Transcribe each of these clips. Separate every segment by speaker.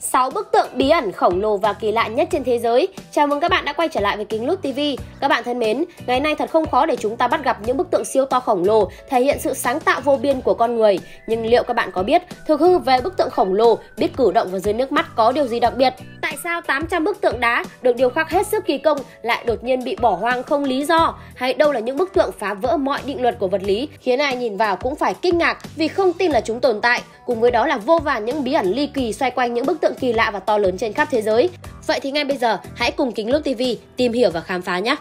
Speaker 1: 6 bức tượng bí ẩn khổng lồ và kỳ lạ nhất trên thế giới. Chào mừng các bạn đã quay trở lại với Kính Lút TV. Các bạn thân mến, ngày nay thật không khó để chúng ta bắt gặp những bức tượng siêu to khổng lồ thể hiện sự sáng tạo vô biên của con người. Nhưng liệu các bạn có biết thực hư về bức tượng khổng lồ, biết cử động và dưới nước mắt có điều gì đặc biệt? Tại sao 800 bức tượng đá được điều khắc hết sức kỳ công lại đột nhiên bị bỏ hoang không lý do? Hay đâu là những bức tượng phá vỡ mọi định luật của vật lý khiến ai nhìn vào cũng phải kinh ngạc vì không tin là chúng tồn tại. Cùng với đó là vô vàn những bí ẩn ly kỳ xoay quanh những bức tượng kỳ lạ và to lớn trên khắp thế giới. Vậy thì ngay bây giờ, hãy cùng Kính lúp TV tìm hiểu và khám phá nhé!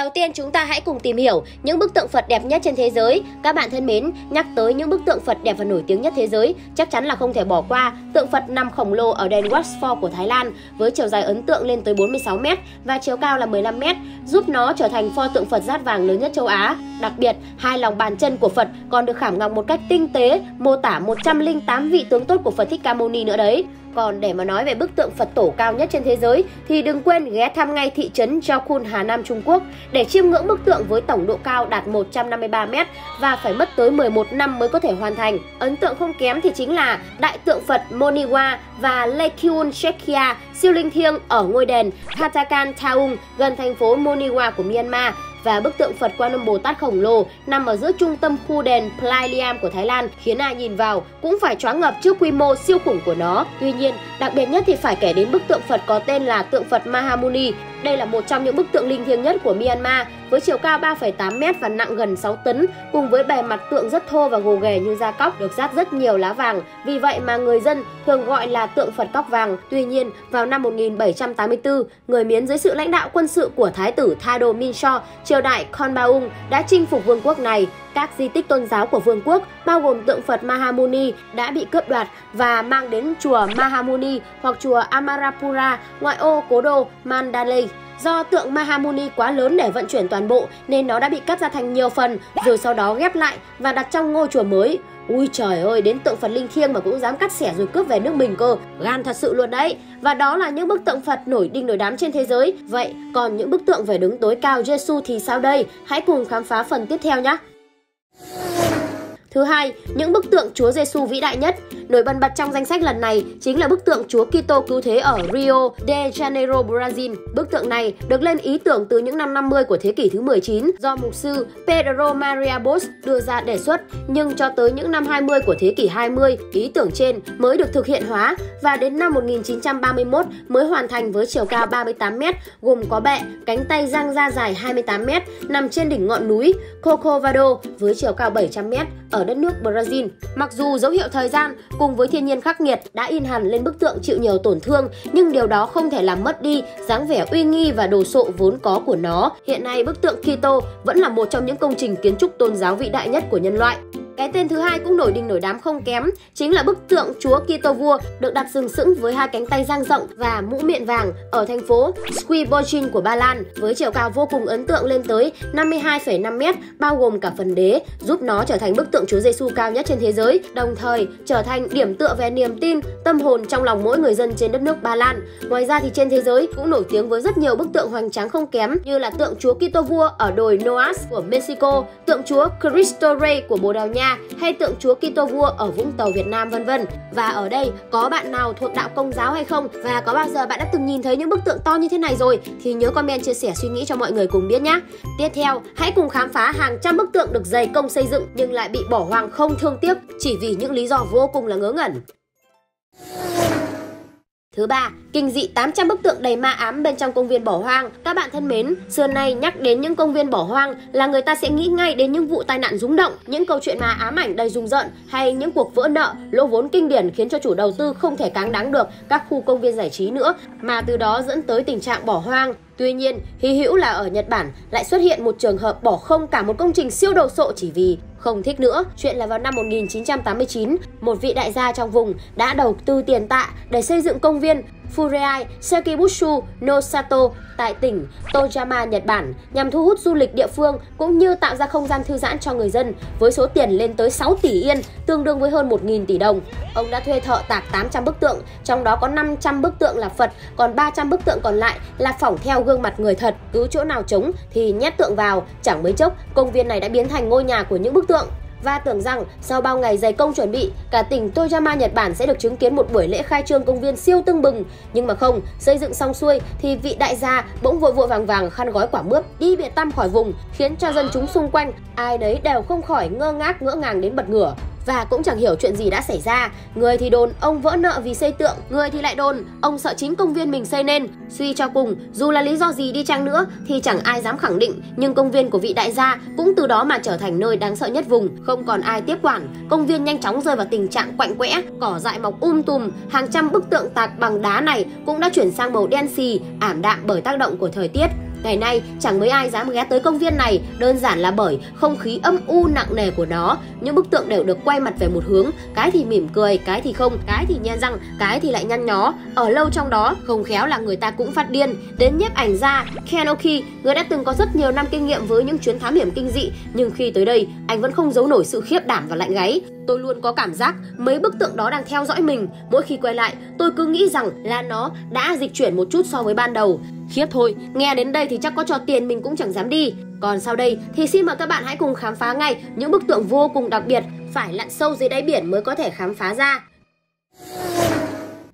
Speaker 1: Đầu tiên chúng ta hãy cùng tìm hiểu những bức tượng Phật đẹp nhất trên thế giới. Các bạn thân mến, nhắc tới những bức tượng Phật đẹp và nổi tiếng nhất thế giới, chắc chắn là không thể bỏ qua tượng Phật nằm khổng lồ ở đền Wat của Thái Lan với chiều dài ấn tượng lên tới 46 m và chiều cao là 15 m, giúp nó trở thành pho tượng Phật rát vàng lớn nhất châu Á. Đặc biệt, hai lòng bàn chân của Phật còn được khảm ngọc một cách tinh tế, mô tả 108 vị tướng tốt của Phật Thích Ca Mâu Ni nữa đấy. Còn để mà nói về bức tượng Phật tổ cao nhất trên thế giới thì đừng quên ghé thăm ngay thị trấn Jokun Hà Nam, Trung Quốc để chiêm ngưỡng bức tượng với tổng độ cao đạt 153 m và phải mất tới 11 năm mới có thể hoàn thành. Ấn tượng không kém thì chính là đại tượng Phật Moniwa và Lekyun Shekia, siêu linh thiêng ở ngôi đền Thatakan Taung gần thành phố Moniwa của Myanmar và bức tượng Phật Quan Âm Bồ Tát khổng lồ nằm ở giữa trung tâm khu đền Plai của Thái Lan khiến ai nhìn vào cũng phải choáng ngập trước quy mô siêu khủng của nó. Tuy nhiên, đặc biệt nhất thì phải kể đến bức tượng Phật có tên là tượng Phật Mahamuni. Đây là một trong những bức tượng linh thiêng nhất của Myanmar với chiều cao 3,8 m và nặng gần 6 tấn, cùng với bề mặt tượng rất thô và gồ ghề như da cóc, được rát rất nhiều lá vàng. Vì vậy mà người dân thường gọi là tượng Phật cóc vàng. Tuy nhiên, vào năm 1784, người Miến dưới sự lãnh đạo quân sự của Thái tử Thado Minshaw, triều đại Konbaung đã chinh phục vương quốc này. Các di tích tôn giáo của vương quốc, bao gồm tượng Phật Mahamuni, đã bị cướp đoạt và mang đến chùa Mahamuni hoặc chùa Amarapura, ngoại ô cố đô Mandalay. Do tượng Mahamuni quá lớn để vận chuyển toàn bộ nên nó đã bị cắt ra thành nhiều phần rồi sau đó ghép lại và đặt trong ngôi chùa mới. Ui trời ơi, đến tượng Phật linh thiêng mà cũng dám cắt xẻ rồi cướp về nước mình cơ. Gan thật sự luôn đấy. Và đó là những bức tượng Phật nổi đinh nổi đám trên thế giới. Vậy còn những bức tượng về đứng tối cao Giêsu thì sao đây? Hãy cùng khám phá phần tiếp theo nhé. you Thứ hai, những bức tượng Chúa Giêsu vĩ đại nhất. Nổi bật bật trong danh sách lần này chính là bức tượng Chúa Kitô cứu thế ở Rio de Janeiro, Brazil. Bức tượng này được lên ý tưởng từ những năm 50 của thế kỷ thứ 19 do mục sư Pedro Maria Bosch đưa ra đề xuất, nhưng cho tới những năm 20 của thế kỷ 20, ý tưởng trên mới được thực hiện hóa và đến năm 1931 mới hoàn thành với chiều cao 38 m, gồm có bệ, cánh tay răng ra dài 28 m, nằm trên đỉnh ngọn núi Corcovado với chiều cao 700 m ở đất nước Brazil. Mặc dù dấu hiệu thời gian cùng với thiên nhiên khắc nghiệt đã in hẳn lên bức tượng chịu nhiều tổn thương, nhưng điều đó không thể làm mất đi dáng vẻ uy nghi và đồ sộ vốn có của nó. Hiện nay bức tượng Kitô vẫn là một trong những công trình kiến trúc tôn giáo vĩ đại nhất của nhân loại. Cái tên thứ hai cũng nổi đình nổi đám không kém, chính là bức tượng Chúa Kitô vua được đặt sừng sững với hai cánh tay dang rộng và mũ miệng vàng ở thành phố Skibocin của Ba Lan với chiều cao vô cùng ấn tượng lên tới 52,5 m, bao gồm cả phần đế, giúp nó trở thành bức tượng Chúa Giêsu cao nhất trên thế giới, đồng thời trở thành điểm tựa về niềm tin, tâm hồn trong lòng mỗi người dân trên đất nước Ba Lan. Ngoài ra thì trên thế giới cũng nổi tiếng với rất nhiều bức tượng hoành tráng không kém như là tượng Chúa Kitô vua ở đồi Noas của Mexico, tượng Chúa Cristo Rey của Bồ Đào Nha hay tượng Chúa Kitô vua ở Vũng Tàu Việt Nam vân vân. Và ở đây có bạn nào thuộc đạo Công giáo hay không và có bao giờ bạn đã từng nhìn thấy những bức tượng to như thế này rồi thì nhớ comment chia sẻ suy nghĩ cho mọi người cùng biết nhé. Tiếp theo, hãy cùng khám phá hàng trăm bức tượng được dày công xây dựng nhưng lại bị bỏ hoang không thương tiếc chỉ vì những lý do vô cùng là ngớ ngẩn. Thứ ba, kinh dị 800 bức tượng đầy ma ám bên trong công viên bỏ hoang. Các bạn thân mến, xưa nay nhắc đến những công viên bỏ hoang là người ta sẽ nghĩ ngay đến những vụ tai nạn rúng động, những câu chuyện ma ám ảnh đầy rùng rợn hay những cuộc vỡ nợ, lỗ vốn kinh điển khiến cho chủ đầu tư không thể cáng đáng được các khu công viên giải trí nữa mà từ đó dẫn tới tình trạng bỏ hoang. Tuy nhiên, hy hữu là ở Nhật Bản lại xuất hiện một trường hợp bỏ không cả một công trình siêu đồ sộ chỉ vì không thích nữa. Chuyện là vào năm 1989, một vị đại gia trong vùng đã đầu tư tiền tạ để xây dựng công viên Furiai Sekibutsu no Sato tại tỉnh Tojama, Nhật Bản nhằm thu hút du lịch địa phương cũng như tạo ra không gian thư giãn cho người dân với số tiền lên tới 6 tỷ yên, tương đương với hơn 1.000 tỷ đồng. Ông đã thuê thợ tạc 800 bức tượng, trong đó có 500 bức tượng là Phật, còn 300 bức tượng còn lại là phỏng theo gương mặt người thật. Cứ chỗ nào trống thì nhét tượng vào, chẳng mấy chốc công viên này đã biến thành ngôi nhà của những bức tượng và tưởng rằng sau bao ngày dày công chuẩn bị, cả tỉnh Toyama Nhật Bản sẽ được chứng kiến một buổi lễ khai trương công viên siêu tưng bừng. Nhưng mà không, xây dựng xong xuôi thì vị đại gia bỗng vội vội vàng vàng khăn gói quả mướp đi biệt tâm khỏi vùng, khiến cho dân chúng xung quanh ai nấy đều không khỏi ngơ ngác ngỡ ngàng đến bật ngửa và cũng chẳng hiểu chuyện gì đã xảy ra. Người thì đồn ông vỡ nợ vì xây tượng, người thì lại đồn ông sợ chính công viên mình xây nên. Suy cho cùng, dù là lý do gì đi chăng nữa thì chẳng ai dám khẳng định, nhưng công viên của vị đại gia cũng từ đó mà trở thành nơi đáng sợ nhất vùng, không còn ai tiếp quản. Công viên nhanh chóng rơi vào tình trạng quạnh quẽ, cỏ dại mọc um tùm, hàng trăm bức tượng tạc bằng đá này cũng đã chuyển sang màu đen xì, ảm đạm bởi tác động của thời tiết. Ngày nay chẳng mấy ai dám ghé tới công viên này đơn giản là bởi không khí âm u nặng nề của nó. Những bức tượng đều được quay mặt về một hướng, cái thì mỉm cười, cái thì không, cái thì nhe răng, cái thì lại nhăn nhó. Ở lâu trong đó, không khéo là người ta cũng phát điên. Đến nhiếp ảnh gia Kenoki, người đã từng có rất nhiều năm kinh nghiệm với những chuyến thám hiểm kinh dị, nhưng khi tới đây, anh vẫn không giấu nổi sự khiếp đảm và lạnh gáy. Tôi luôn có cảm giác mấy bức tượng đó đang theo dõi mình. Mỗi khi quay lại, tôi cứ nghĩ rằng là nó đã dịch chuyển một chút so với ban đầu. Khiếp thôi, nghe đến đây thì chắc có cho tiền mình cũng chẳng dám đi. Còn sau đây thì xin mời các bạn hãy cùng khám phá ngay những bức tượng vô cùng đặc biệt phải lặn sâu dưới đáy biển mới có thể khám phá ra.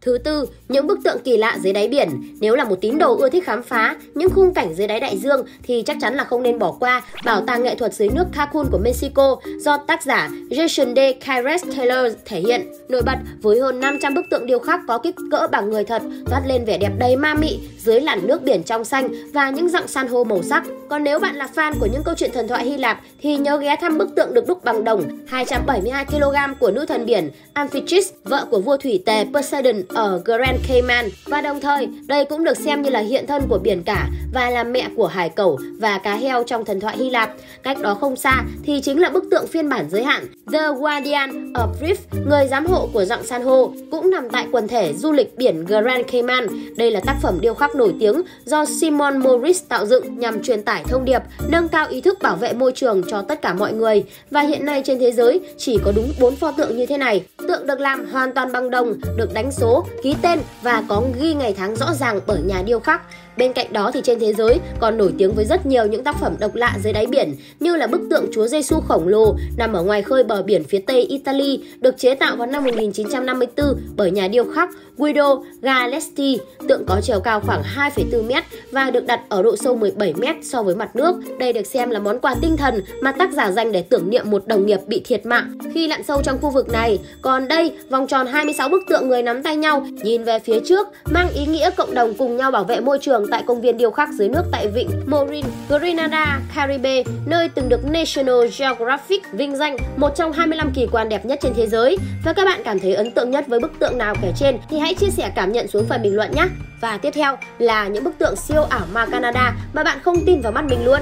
Speaker 1: Thứ tư, những bức tượng kỳ lạ dưới đáy biển. Nếu là một tín đồ ưa thích khám phá những khung cảnh dưới đáy đại dương thì chắc chắn là không nên bỏ qua Bảo tàng nghệ thuật dưới nước Cancun của Mexico do tác giả Jason D. Kyres Taylor thể hiện. Nổi bật với hơn 500 bức tượng điêu khắc có kích cỡ bằng người thật, toát lên vẻ đẹp đầy ma mị dưới làn nước biển trong xanh và những dặng san hô màu sắc. Còn nếu bạn là fan của những câu chuyện thần thoại Hy Lạp thì nhớ ghé thăm bức tượng được đúc bằng đồng 272 kg của nữ thần biển Amphitrite, vợ của vua thủy tề Poseidon ở Grand Cayman và đồng thời đây cũng được xem như là hiện thân của biển cả và là mẹ của hải cẩu và cá heo trong thần thoại Hy Lạp. Cách đó không xa thì chính là bức tượng phiên bản giới hạn The Guardian of Reef, người giám hộ của dặng san hô, cũng nằm tại quần thể du lịch biển Grand Cayman. Đây là tác phẩm điêu khắc nổi tiếng do Simon Morris tạo dựng nhằm truyền tải thông điệp nâng cao ý thức bảo vệ môi trường cho tất cả mọi người. Và hiện nay trên thế giới chỉ có đúng 4 pho tượng như thế này. Tượng được làm hoàn toàn bằng đồng, được đánh số, ký tên và có ghi ngày tháng rõ ràng bởi nhà điêu khắc. Bên cạnh đó thì trên thế giới còn nổi tiếng với rất nhiều những tác phẩm độc lạ dưới đáy biển như là bức tượng Chúa Giêsu khổng lồ nằm ở ngoài khơi bờ biển phía tây Italy được chế tạo vào năm 1954 bởi nhà điêu khắc Guido Galesti. Tượng có chiều cao khoảng 2,4 mét và được đặt ở độ sâu 17 mét so với mặt nước. Đây được xem là món quà tinh thần mà tác giả dành để tưởng niệm một đồng nghiệp bị thiệt mạng khi lặn sâu trong khu vực này. Còn đây, vòng tròn 26 bức tượng người nắm tay nhau nhìn về phía trước mang ý nghĩa cộng đồng cùng nhau bảo vệ môi trường tại công viên điêu khắc dưới nước tại vịnh Morin, Grenada, Caribe, nơi từng được National Geographic vinh danh một trong 25 kỳ quan đẹp nhất trên thế giới. Và các bạn cảm thấy ấn tượng nhất với bức tượng nào kể trên thì hãy chia sẻ cảm nhận xuống phần bình luận nhé. Và tiếp theo là những bức tượng siêu ảo ma Canada mà bạn không tin vào mắt mình luôn.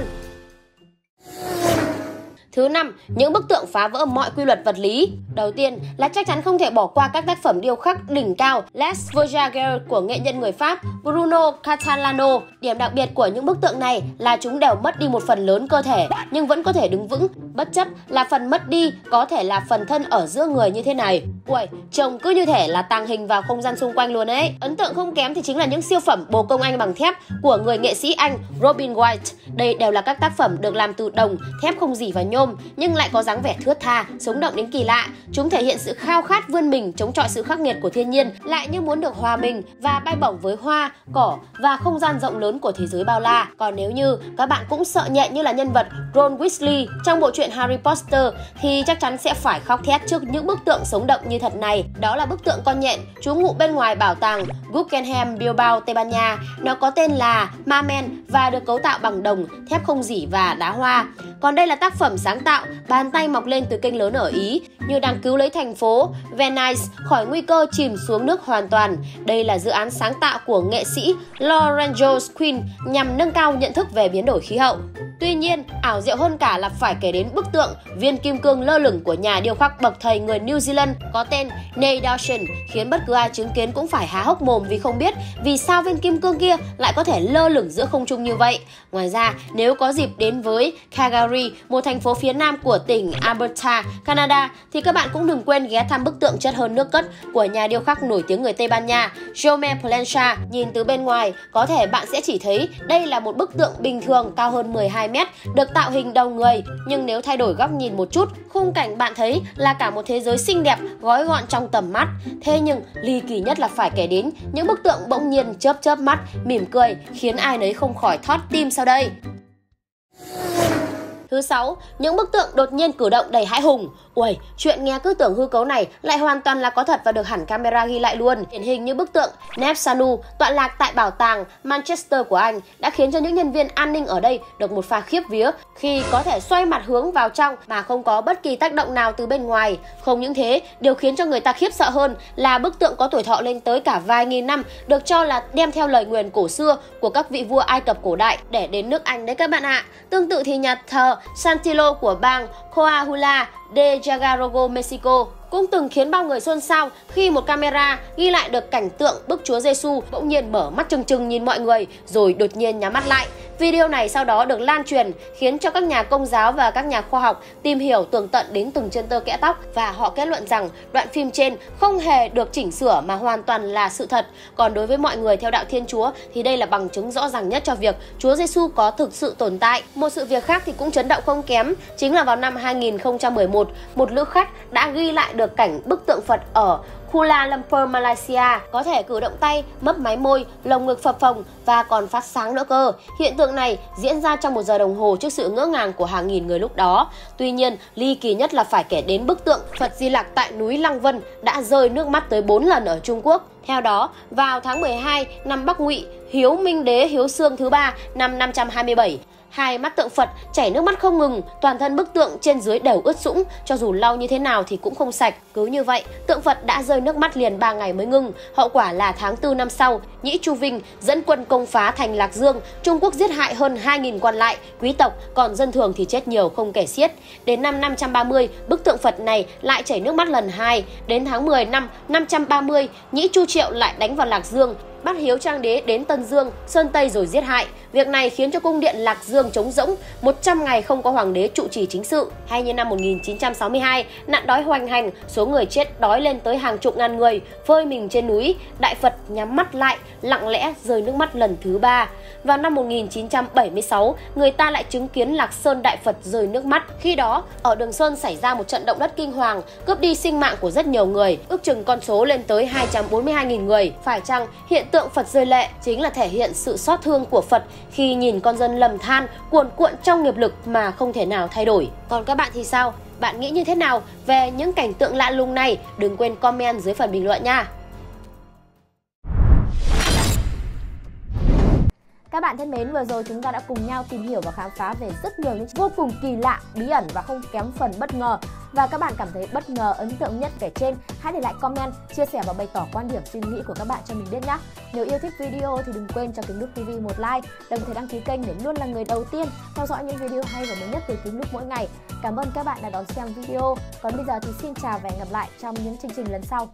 Speaker 1: Thứ năm, những bức tượng phá vỡ mọi quy luật vật lý. Đầu tiên là chắc chắn không thể bỏ qua các tác phẩm điêu khắc đỉnh cao Les Voyageurs của nghệ nhân người Pháp Bruno Catalano. Điểm đặc biệt của những bức tượng này là chúng đều mất đi một phần lớn cơ thể nhưng vẫn có thể đứng vững, bất chấp là phần mất đi có thể là phần thân ở giữa người như thế này. uầy trông cứ như thể là tàng hình vào không gian xung quanh luôn ấy. Ấn tượng không kém thì chính là những siêu phẩm bồ công anh bằng thép của người nghệ sĩ Anh Robin White. Đây đều là các tác phẩm được làm từ đồng, thép không dỉ và nhôm nhưng lại có dáng vẻ thướt tha, sống động đến kỳ lạ. Chúng thể hiện sự khao khát vươn mình chống chọi sự khắc nghiệt của thiên nhiên, lại như muốn được hòa mình và bay bổng với hoa, cỏ và không gian rộng lớn của thế giới bao la. Còn nếu như các bạn cũng sợ nhẹ như là nhân vật Ron Weasley trong bộ truyện Harry Potter thì chắc chắn sẽ phải khóc thét trước những bức tượng sống động như thật này. Đó là bức tượng con nhện trú ngụ bên ngoài bảo tàng Guggenheim Bilbao, Tây Ban Nha. Nó có tên là Mamen và được cấu tạo bằng đồng, thép không dỉ và đá hoa. Còn đây là tác phẩm sáng tạo, bàn tay mọc lên từ kênh lớn ở Ý, như đang cứu lấy thành phố Venice khỏi nguy cơ chìm xuống nước hoàn toàn. Đây là dự án sáng tạo của nghệ sĩ Lorenzo Quinn nhằm nâng cao nhận thức về biến đổi khí hậu. Tuy nhiên, ảo diệu hơn cả là phải kể đến bức tượng viên kim cương lơ lửng của nhà điêu khắc bậc thầy người New Zealand có tên Neil Dawson khiến bất cứ ai chứng kiến cũng phải há hốc mồm vì không biết vì sao viên kim cương kia lại có thể lơ lửng giữa không trung như vậy. Ngoài ra, nếu có dịp đến với Calgary, một thành phố phía nam của tỉnh Alberta, Canada, thì các bạn cũng đừng quên ghé thăm bức tượng chất hơn nước cất của nhà điêu khắc nổi tiếng người Tây Ban Nha, Jaume Plancha. Nhìn từ bên ngoài, có thể bạn sẽ chỉ thấy đây là một bức tượng bình thường cao hơn 12 2 mét, được tạo hình đầu người. Nhưng nếu thay đổi góc nhìn một chút, khung cảnh bạn thấy là cả một thế giới xinh đẹp gói gọn trong tầm mắt. Thế nhưng ly kỳ nhất là phải kể đến những bức tượng bỗng nhiên chớp chớp mắt, mỉm cười khiến ai nấy không khỏi thót tim sau đây. Thứ sáu, những bức tượng đột nhiên cử động đầy hãi hùng. Uầy, chuyện nghe cứ tưởng hư cấu này lại hoàn toàn là có thật và được hẳn camera ghi lại luôn. Điển hình như bức tượng Nepsanu tọa lạc tại bảo tàng Manchester của Anh đã khiến cho những nhân viên an ninh ở đây được một pha khiếp vía khi có thể xoay mặt hướng vào trong mà không có bất kỳ tác động nào từ bên ngoài. Không những thế, điều khiến cho người ta khiếp sợ hơn là bức tượng có tuổi thọ lên tới cả vài nghìn năm, được cho là đem theo lời nguyền cổ xưa của các vị vua Ai Cập cổ đại để đến nước Anh đấy các bạn ạ. Tương tự thì nhà thờ Santilo của bang Coahuila de Jagarogo, Mexico cũng từng khiến bao người xôn xao khi một camera ghi lại được cảnh tượng bức Chúa Giêsu bỗng nhiên mở mắt trừng trừng nhìn mọi người rồi đột nhiên nhắm mắt lại. Video này sau đó được lan truyền khiến cho các nhà công giáo và các nhà khoa học tìm hiểu tường tận đến từng chân tơ kẽ tóc và họ kết luận rằng đoạn phim trên không hề được chỉnh sửa mà hoàn toàn là sự thật. Còn đối với mọi người theo đạo Thiên Chúa thì đây là bằng chứng rõ ràng nhất cho việc Chúa Giêsu có thực sự tồn tại. Một sự việc khác thì cũng chấn động không kém chính là vào năm 2011, một lữ khách đã ghi lại được cảnh bức tượng Phật ở Kuala Lumpur, Malaysia có thể cử động tay, mấp máy môi, lồng ngực phập phồng và còn phát sáng nữa cơ. Hiện tượng này diễn ra trong một giờ đồng hồ trước sự ngỡ ngàng của hàng nghìn người lúc đó. Tuy nhiên, ly kỳ nhất là phải kể đến bức tượng Phật Di Lặc tại núi Lăng Vân đã rơi nước mắt tới 4 lần ở Trung Quốc. Theo đó, vào tháng 12 năm Bắc Ngụy, Hiếu Minh Đế Hiếu Sương thứ ba năm 527, Hai mắt tượng Phật chảy nước mắt không ngừng, toàn thân bức tượng trên dưới đều ướt sũng, cho dù lau như thế nào thì cũng không sạch. Cứ như vậy, tượng Phật đã rơi nước mắt liền 3 ngày mới ngừng. Hậu quả là tháng 4 năm sau, Nhĩ Chu Vinh dẫn quân công phá thành Lạc Dương, Trung Quốc giết hại hơn 2.000 quan lại, quý tộc, còn dân thường thì chết nhiều không kể xiết. Đến năm 530, bức tượng Phật này lại chảy nước mắt lần hai. Đến tháng 10 năm 530, Nhĩ Chu Triệu lại đánh vào Lạc Dương, bắt Hiếu Trang Đế đến Tân Dương, Sơn Tây rồi giết hại. Việc này khiến cho cung điện Lạc Dương trống rỗng, 100 ngày không có hoàng đế trụ trì chính sự. Hay như năm 1962, nạn đói hoành hành, số người chết đói lên tới hàng chục ngàn người, phơi mình trên núi, Đại Phật nhắm mắt lại, lặng lẽ rơi nước mắt lần thứ ba. Vào năm 1976, người ta lại chứng kiến Lạc Sơn Đại Phật rơi nước mắt. Khi đó, ở Đường Sơn xảy ra một trận động đất kinh hoàng, cướp đi sinh mạng của rất nhiều người, ước chừng con số lên tới 242.000 người. Phải chăng hiện tượng Phật rơi lệ chính là thể hiện sự xót thương của Phật khi nhìn con dân lầm than, cuồn cuộn trong nghiệp lực mà không thể nào thay đổi. Còn các bạn thì sao? Bạn nghĩ như thế nào về những cảnh tượng lạ lùng này? Đừng quên comment dưới phần bình luận nha!
Speaker 2: Các bạn thân mến, vừa rồi chúng ta đã cùng nhau tìm hiểu và khám phá về rất nhiều những vô cùng kỳ lạ, bí ẩn và không kém phần bất ngờ. Và các bạn cảm thấy bất ngờ, ấn tượng nhất kể trên, hãy để lại comment, chia sẻ và bày tỏ quan điểm suy nghĩ của các bạn cho mình biết nhé. Nếu yêu thích video thì đừng quên cho Kính Lúc TV một like, đồng thời đăng ký kênh để luôn là người đầu tiên theo dõi những video hay và mới nhất từ Kính Lúc mỗi ngày. Cảm ơn các bạn đã đón xem video. Còn bây giờ thì xin chào và hẹn gặp lại trong những chương trình lần sau.